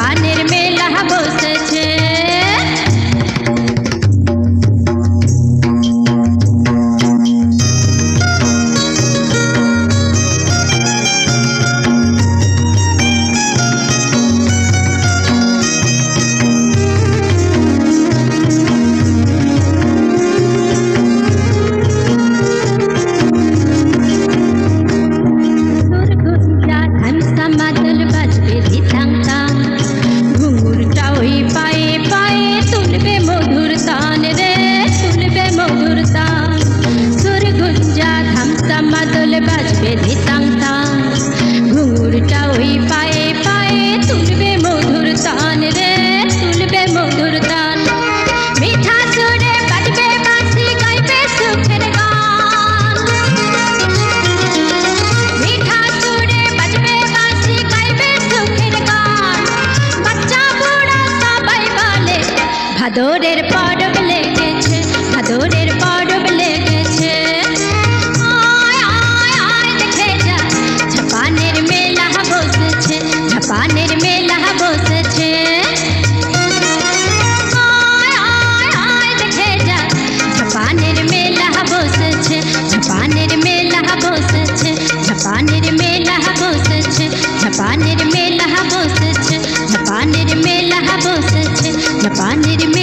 I need in me. ভাদরের পর লেগেছে ভাদরের পর লেগেছে দেখে যা ঝাপানের মেলা বসেছে ঝাপানের মেলা বসেছে দেখে যা ঝাপানের মেলা বসেছে ঝাপানের মেলা বসেছে ঝাপানের মেলা বসেছে ঝাপানের মেলা বসেছে ঝাপানের মেলা বসেছে Japan did it.